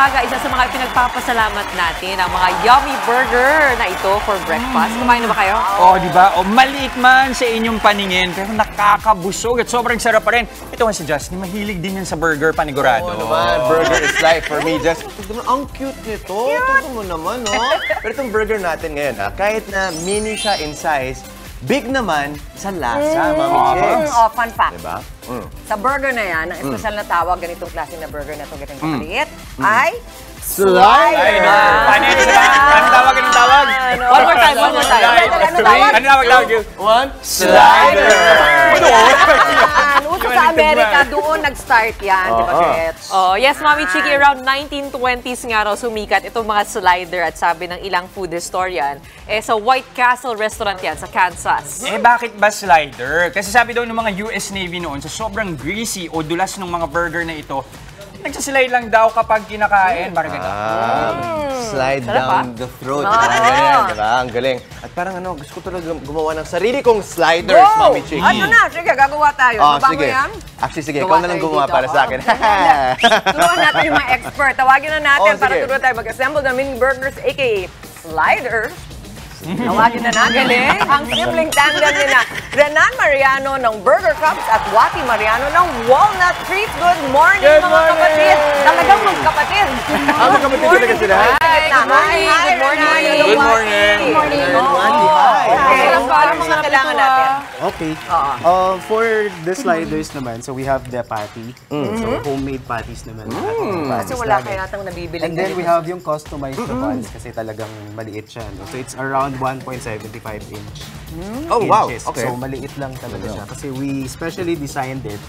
umaga, isa sa mga pinagpapasalamat natin, ang mga yummy burger na ito for breakfast. Kumain na ba kayo? Oh, di ba? O maliit man sa inyong paningin, pero nakakabusog at sobrang sarap pa rin. Ito nga si Justin, mahilig din yan sa burger panigurado. Oo naman, burger is life for me. Just, ang cute nito. Tignan mo naman, no? Pero itong burger natin ngayon, ha, kahit na mini siya in size, big naman sa lasa, Mami Chicks. Mm, oh, fun fact. Diba? Mm. Sa burger na yan, ang espesyal na tawag, ganitong klase na burger na ito, ganitong kakaliit, ay Slider! Paano yun? Isa ba? Paano tawag? Anong tawag? One more time, one more time. Ano tawag? Ano tawag? tawag? One, slider! Yan, uso sa Amerika, doon nag-start yan, di ba. Gretch? Oh, yes, Mami Chiki, around 1920s nga raw sumikat itong mga slider at sabi ng ilang food historian, eh sa White Castle Restaurant yan sa Kansas. Eh, bakit ba slider? Kasi sabi daw ng mga US Navy noon, sa sobrang greasy o dulas ng mga burger na ito, nagsasilay lang daw kapag kinakain. Parang ganun. Ah, slide Sarap, down ah. the throat. Ah. Parang ganyan, di ba? Ang galing. At parang ano, gusto ko talaga gumawa ng sarili kong sliders, Go! Mami Chicks. Ano na? Sige, gagawa tayo. Oh, Baba mo sige. yan? Actually, sige, ikaw na lang gumawa para sa akin. Turuan natin yung mga expert. Tawagin na natin Oh, para turuan tayo mag-assemble ng mini burgers, aka sliders. Tawagin na natin ang sibling tandem ni na Renan Mariano ng Burger Cups at Wati Mariano ng Walnut Treats. Good morning, Good mga morning! kapatid. Talagang magkapatid. Ah, magkapatid talaga sila? Hi, Good morning, Hi, good morning. Good morning. Good morning. Good morning. Okay, mga kailangan natin? Okay. Oo. Uh, for the sliders naman, so we have the patty. So homemade patties naman. ating Kasi wala kaya yatang nabibili. And then we have yung customized na buns kasi talagang maliit siya. No? So it's around 1.75 inch. Oh, wow. inches. Okay. So maliit lang talaga siya. Kasi we specially designed it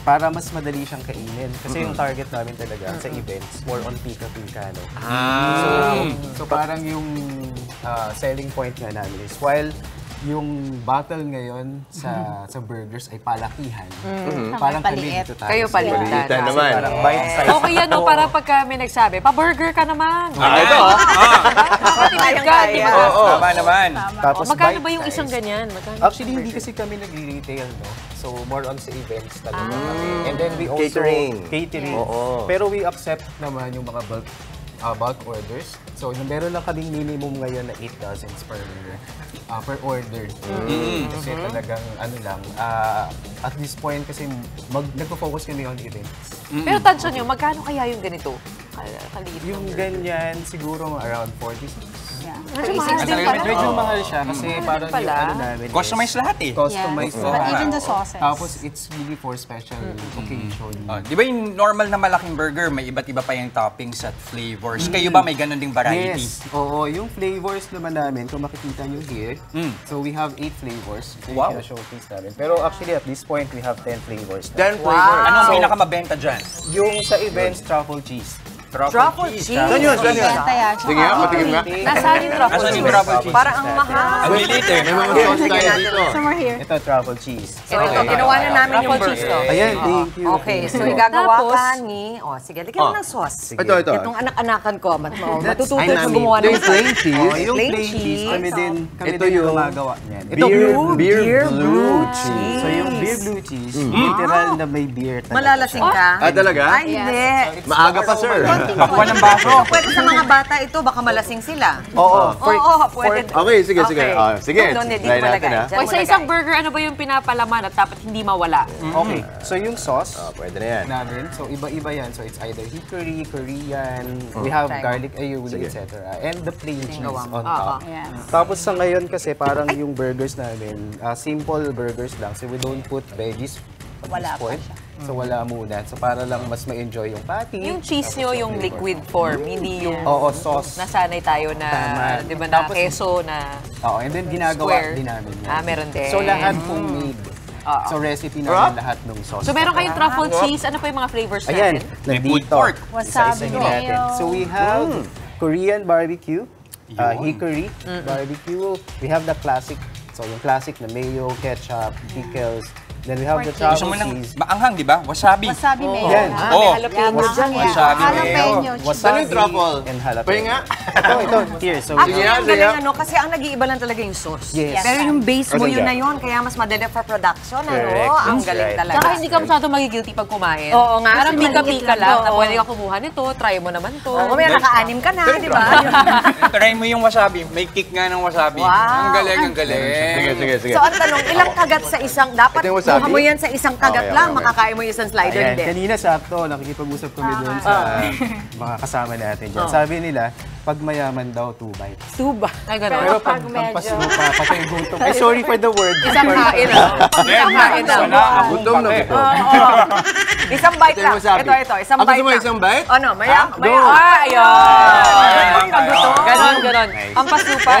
para mas madali siyang kainin. Kasi yung target namin talaga sa events, more on pika-pika. No? So, so parang yung ah, selling point nga namin is while yung battle ngayon sa sa burgers ay palakihan. Parang kami dito tayo. Kayo palitan. Palitan ah. naman. Parang bite size. Okay yan, no? Para pagka may nagsabi, pa-burger ka naman. Ah, ito, ah. Matipid ka, di ba? Oo. Tama naman. Tapos O, magkano bite ba yung isang size. ganyan? Magkano? Actually, hindi kasi kami nagre-retail, no? So, more on sa events talaga kami. And then we also... Catering. Catering. Oo. Pero we accept naman yung mga bulk uh, bulk orders. So, meron lang kaming minimum ngayon na 8 dozens per uh, per order. Kasi talagang ano lang, uh, at this point kasi mag, nagpo-focus kami on events. Pero tansya nyo, magkano kaya yung ganito? Kal- Kaliit. Yung ganyan, siguro around 46. Medyo mahal din pala. medyo mahal siya kasi parang yung pala. ano namin Customized lahat eh. Customized Yes. lahat. But even the sauces. Tapos it's really for special occasion. Oh, di ba yung normal na malaking burger, may iba't iba pa yung toppings at flavors. Kayo ba may ganun ding variety? Yes. Oo, yung flavors naman namin, kung makikita nyo here, Mm. so we have 8 flavors. So Wow. yung showcase namin. Pero actually at this point, we have 10 flavors. na. Then flavor. Ano ang So- pinakamabenta dyan? Yung sa events, truffle cheese. Truffle cheese. Saan yun? Saan yun? Sige nga, patigim nga. Nasaan yung truffle Nasaan yung cheese? truffle cheese? Parang ang mahal. Ang lilit eh. May mga sauce tayo dito. Somewhere here. Ito, truffle cheese. So ito, ginawa na namin yung Truffle cheese burger. Ayan, thank you. Okay, so igagawa ka ni... Oh, sige, lagyan mo Oh. ng sauce. Ito, ito. Itong anak-anakan ko, oh, matututo sa gumawa ng Yung plain cheese. Oh, yung Plain cheese, kami din, kami Ito din yung yung gumagawa niyan. Ito, Beer, blue- cheese. So yung beer blue cheese, literal na may beer talaga. Malalasing ka? Ah, talaga? Ay, hindi. Maaga pa, sir. Pakwan ng baso. Pwede sa mga bata ito, baka malasing sila. Oo. Oo, oo, pwede. Okay, sige, sige. Okay. Ah, sige, doon, dito try natin, lagay. ah. O sa isang burger, ano ba yung pinapalaman at dapat hindi mawala? Okay, so yung sauce, Ah, pwede na yan. namin. So, iba-iba yan. So, it's either hickory, Korean, we have Try garlic aioli, etc. And the plain cheese on top. Tapos sa ngayon kasi parang yung burgers namin, ah, simple burgers lang. So, we don't put veggies at Wala this pa siya. So, wala muna. So, para lang mas ma-enjoy yung patty. Yung cheese nyo, yung liquid form, hindi yung Oo, sauce. nasanay tayo na, Tama. di ba, na Tapos- keso na Oo, and then ginagawa square. din namin yan. Ah, meron din. So, lahat homemade. Oo. So, recipe Sarap. namin lahat ng sauce. So meron kayong truffle cheese, ano pa yung mga flavors Ayan, natin? May pulled nandito. pork. Wasabi Isa-isahin natin. mayo. So we have Korean barbecue, uh, Yun. hickory barbecue. We have the classic, so yung classic na mayo, ketchup, pickles, Then we have the Gusto travel mo ng seas. maanghang, di ba? Wasabi. Wasabi mayo. Yan. Ah, Oh. may jalapeno dyan. Yeah, Wasabi jalapeno. Saan yung truffle? and jalapeno. Pahinga. Ito, ito. Here, so Actually, ang sige. galing ano, kasi ang nag-iiba lang talaga yung sauce. Yes. Pero yung base mo, yun dyan? na yun. Kaya mas madali for production, ano? Correct. Ang That's galing right. talaga. Tsaka hindi ka masyado magigilty pag kumain. Oo nga. Parang Kasi pika-pika lang. lang na Oo. pwede ka kumuha nito, try mo naman to. Oo, may naka-anim ka na, di ba? Try mo yung wasabi. May kick nga ng wasabi. Wow. Ang galing, ang galing. Sige, sige, sige. So, ang tanong, ilang kagat sa isang, dapat Ito yung wasabi? Kuha mo yan sa isang kagat Okay, lang, okay, makakain mo yung isang slider Ayan, din. kanina sakto, nakikipag-usap kami doon sa mga kasama natin dyan. Sabi nila, pag mayaman daw, two bites. Tuba. Ay, gano'n. Pero pag pag medyo- pampas mo pa, pati yung gutom. Ay, sorry for the word. Isang kain, ah. Isang kain lang. Wala Gutom na gutom. Isang bite lang. Ito, ito. Isang Ah, gusto bite mo lang. isang bite? Ano, maya, Ah, maya. go. Ah, ayun. Ayun. Ganon, ganon. Pampasupa.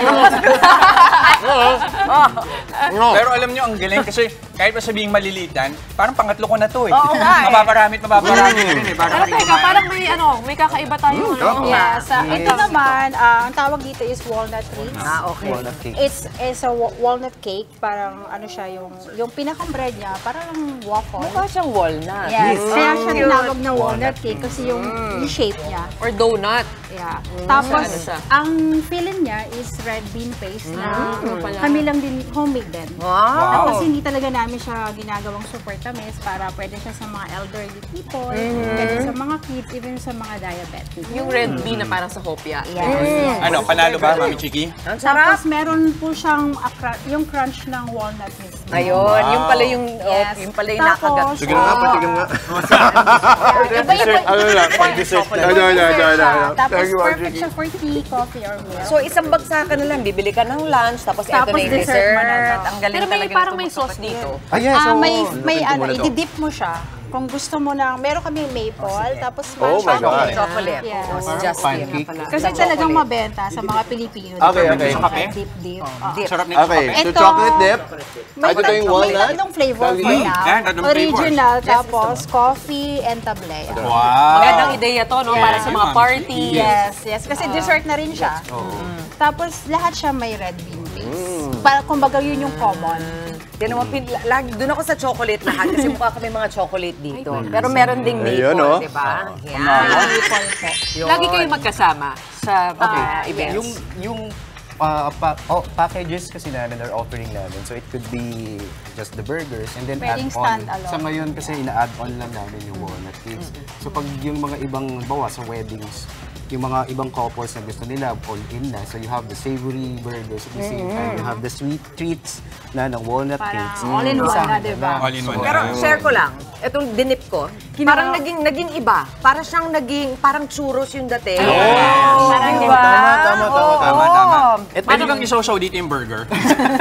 Pero alam nyo, ang galing kasi kahit pa sabihing malilitan, parang pangatlo ko na to eh. Oo nga eh. Mapaparami at mapaparami na rin eh. Para Pero teka, parang may ano, may kakaiba tayo. ano? Yes. ah, ito naman, ah, ang tawag dito is walnut treats. Ah, okay. Walnut cake. It's, it's a wa- walnut cake. Parang ano siya, yung, yung pinakang bread niya, parang waffle. Mukha siyang walnut. Yes. Kaya siya tinawag na walnut cake kasi yung, yung shape Or donut. Yeah. Tapos, Ano ang filling niya is red bean paste na kami lang din, homemade din. Wow. Tapos hindi talaga namin siya ginagawang super tamis para pwede siya sa mga elderly people, pwede sa mga kids, even sa mga diabetic. Yung red bean na parang sa hopia. Yes. Ano, panalo ba, Mami Chiki? Sarap. Tapos meron po siyang yung crunch ng walnut mismo. Ayun, yung pala yung, oh, Yes. yung pala yung nakagat. Sige na nga, patikim nga. Iba-iba Ano lang, pang dessert lang. Ano, ano, ano, ano. Tapos perfect siya for tea, coffee, or milk. So, isang bagsakan na lang, bibili ka ng lunch, tapos, eto Tapos na yung dessert dessert. mo na to. Ang galing Pero may talaga parang may sauce dito. Ah, so, may may ano, i-dip mo siya. Kung gusto mo na, meron kami maple, tapos Oh my God. Chocolate. Yes. Oh, just pancake. Kasi talagang mabenta sa mga Pilipino. Okay, okay. Sa kape? Dip, dip. Oh. Dip. Sarap nito Okay, kape. so chocolate dip. May, Ito tat- yung may walnut. tatlong flavor for Mm. now. Tatlong Original, tapos coffee and tablea. Wow. Magandang ideya to, no? Para sa mga party. Yes, yes. Kasi dessert na rin siya. Tapos lahat siya may red bean base. Para kumbaga yun yung common. Yan naman, pin, lagi, doon ako sa chocolate lahat kasi mukha kami mga chocolate dito. Pero meron ding Ayun, maple, oh. di ba? Yan. Maple po. Lagi kayo magkasama sa mga events. Yung, yung uh, pa- oh, packages kasi namin or offering namin. So it could be just the burgers and then Pwedeng add-on. stand-alone. Sa ngayon kasi ina-add-on lang namin yung walnut cakes. So pag yung mga ibang bawa sa weddings, yung mga ibang couples na gusto nila all in na. So you have the savory burgers at the same time you have the sweet treats na ng walnut Parang cakes. all in one Isahan na, diba? All in one. Pero share ko lang, itong dinip ko, parang naging naging iba. Para siyang naging, parang churros yung dating. Oh, Parang diba? Tama, tama, tama, Tama, tama. Eh, Pwede bang isaw-saw dito yung burger?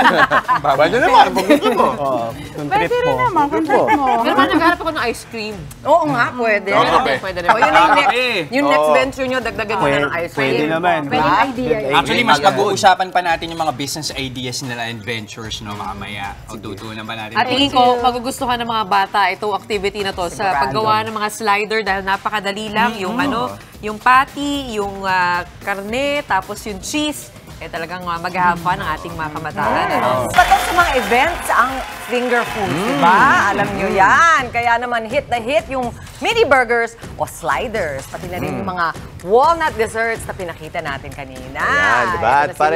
Pwede naman, pag gusto mo. Oh, Pwede rin mo. naman, kung trip mo. Pero parang nagharap ako ng ice cream. Oo nga, pwede. Oo, kape. Pwede Oh, rin. yun na yung next, yung next venture nyo, dagdagan mo na ng ice cream. pwede naman. Pwede idea. Actually, mas pag-uusapan pa natin yung mga business ideas nila and ventures no mamaya. O tutunan pa natin. At tingin ko, magugustuhan ng mga bata itong activity na to sa paggawa ng mga slider dahil napakadali lang. Yung ano, yung patty, yung ah, karne, tapos yung cheese. Eh talagang uh, mag-have fun ang ating mga kabataan. Ano? Patok sa mga events, ang finger food, di ba? Alam nyo yan. Kaya naman hit na hit yung mini burgers o sliders. Pati na rin yung mga walnut desserts na pinakita natin kanina. Ayan, di ba? Ito At para,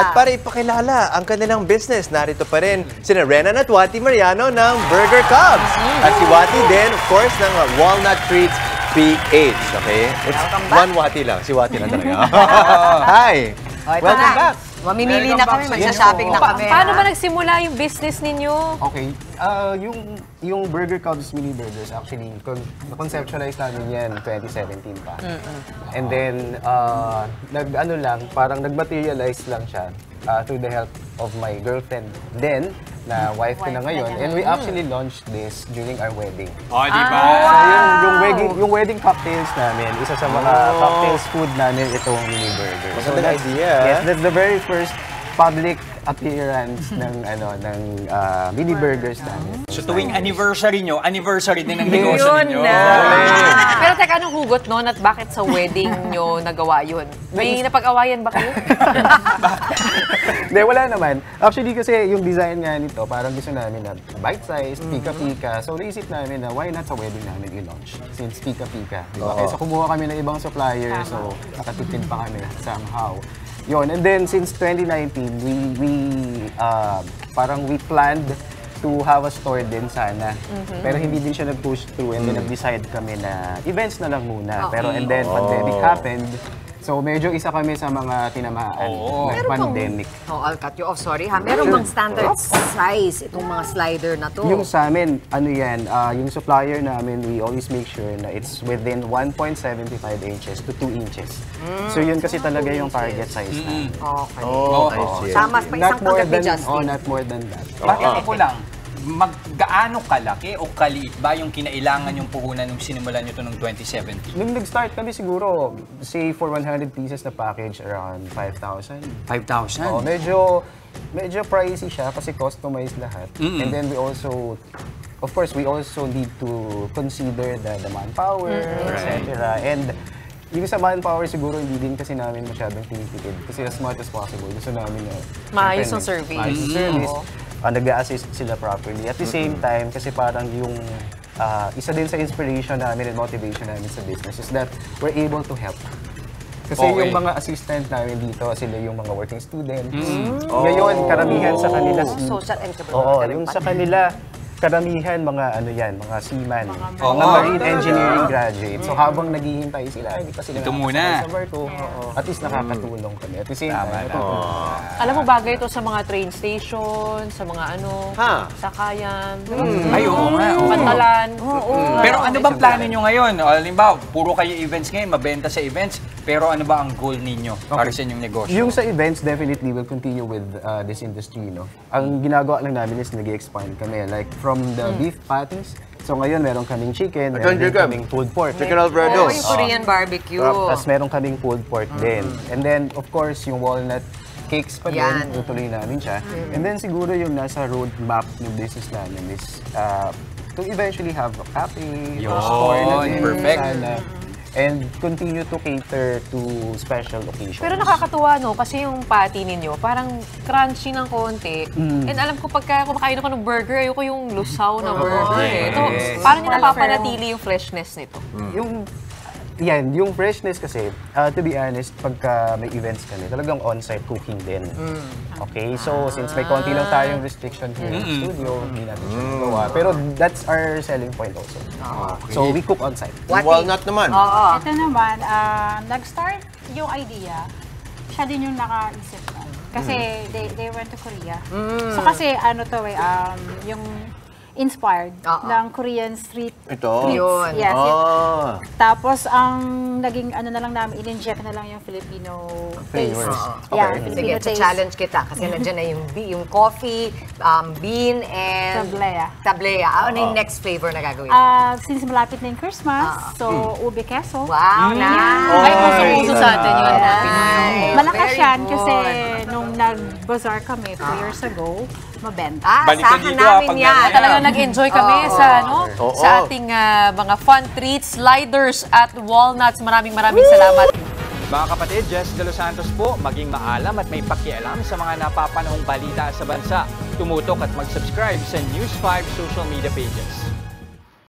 at para ipakilala ang kanilang business, narito pa rin sina Renan at Wati Mariano ng Burger Cubs. At si Wati din, of course, ng Walnut Treats PH. Okay? It's one Wati lang. Si Wati lang talaga. Hi! O, ito Welcome na. back. Mamimili Welcome na back kami, sa magsha-shopping na Pa- kami. paano ba nagsimula yung business ninyo? Okay. Ah, yung yung Burger Cubs mini burgers actually con- conceptualize namin yan 2017 pa. And then uh, nag ano lang, parang nag-materialize lang siya ah, through the help of my girlfriend then na wife ko na ngayon and we actually launched this during our wedding. O, di ba? So yung, yung wedding yung wedding cocktails namin, isa sa mga cocktails food namin itong mini burger. Magandang that's- idea. Yes, that's the very first public appearance ng ano ng ah, mini burgers namin. So tuwing anniversary nyo, anniversary din ang negosyo Yun ninyo. na. Pero teka, anong hugot nun at bakit sa wedding nyo nagawa yun? May napag-awayan ba kayo? Hindi, wala naman. Actually, kasi yung design nga nito, parang gusto namin na bite-size, pika-pika. So, naisip namin na why not sa wedding namin i-launch? Since pika-pika. Di ba? Kaya so, kumuha kami ng ibang supplier, so nakatipid pa kami somehow. Yun, and then since 2019, we, we uh, parang we planned to have a store din sana. Pero hindi din siya nag-push through and then nag-decide kami na events na lang muna. Pero and then pandemic happened. So medyo isa kami sa mga tinamaan Oo. ng pandemic. Oh, I'll cut you off. Sorry ha. Meron bang standard size itong mga slider na to? Yung sa amin, ano yan, ah, yung supplier namin, we always make sure na it's within 1.75 inches to 2 inches. So yun kasi talaga yung target size namin. Okay. Oh, I see. Tama pa isang Not more than, Justin. oh, not more than that. Bakit ako lang? Maggaano kalaki o kaliit ba yung kinailangan yung puhunan nung sinimulan nyo to noong 2017? Nung nag-start kami siguro, say for 100 pieces na package, around 5,000. 5,000? Oh, medyo medyo pricey siya kasi customized lahat. Mm-mm. And then we also of course we also need to consider the, the manpower, etc. And yung sa manpower siguro hindi din kasi namin masyadong tinitipid kasi as much as possible gusto namin na Maayos ang service. Maayos ang service. Ah, nag-assist sila properly. At the same time kasi parang yung ah, isa din sa inspiration namin and motivation namin sa business is that we're able to help. Kasi Okay. yung mga assistant namin dito, sila yung mga working students. Ngayon, karamihan sa kanila... si- Social entrepreneur. Oo, yung sa kanila, karamihan mga ano yan, mga seaman, mga, Oo. marine engineering graduates. So habang naghihintay sila, hindi pa sila Ito muna. sa barko. At least nakakatulong kami. At the same Tama, time, natutulong. Alam mo, bagay ito sa mga train station, sa mga ano, Ha? sakayan, Ay, oo nga. oo. pantalan. Pero ano bang plano nyo ngayon? Halimbawa, puro kayo events ngayon, mabenta sa events. Pero ano ba ang goal ninyo para sa inyong negosyo? Yung sa events, definitely will continue with uh, this industry, no? Ang ginagawa lang namin is nag-expand kami. Like, from the beef patties, so ngayon meron kaming chicken, meron din kaming pulled pork. Chicken Alfredo. Oh, yung Korean barbecue. Tapos meron kaming pulled pork din. And then, of course, yung walnut cakes pa din, Yan. tutuloy namin siya. And then siguro yung nasa roadmap ng business namin is uh, to eventually have a cafe, Yun, store na din, perfect. sana. And continue to cater to special occasions. Pero nakakatuwa, no? Kasi yung patty ninyo, parang crunchy ng konti. And alam ko, pagka kumakain ako ng burger, ayoko yung lusaw na burger. eh. Ito, paano nyo napapanatili yung freshness nito? Yung yan, yung freshness kasi, uh, to be honest, pagka may events kami, talagang on-site cooking din. Okay, so since may konti lang tayong restriction here in the studio, hindi natin siya magawa. Pero that's our selling point also. So we cook on-site. Walnut naman. Oo. Ito naman, ah, nag-start yung idea, siya din yung nakaisip nun. Kasi they, they went to Korea. So kasi ano to eh, um, yung inspired Oo. ng Korean street Ito. treats. Yun. Yes. yun. Ah. Tapos ang naging ano na lang namin, in-inject na lang yung Filipino taste. Flavors. Yeah, Okay. Filipino Sige, taste. challenge kita kasi nandiyan na yung, bi- yung coffee, um, bean, and... Tablea. Tablea. Ano yung next flavor na gagawin? Ah, since malapit na yung Christmas, so ube queso. wow, nice! Ay, puso-puso sa atin yun. Malakas Very yan good. kasi nung nag-bazaar kami two years ago, mabenta. Ah, Balik ka sahan dito, ah, namin pag yan. meron Talagang nag-enjoy kami Oo. sa ano Oo. sa ating ah, mga fun treats, sliders at walnuts. Maraming maraming salamat. Mga kapatid, Jess De Los Santos po, maging maalam at may pakialam sa mga napapanahong balita sa bansa. Tumutok at mag-subscribe sa News 5 social media pages.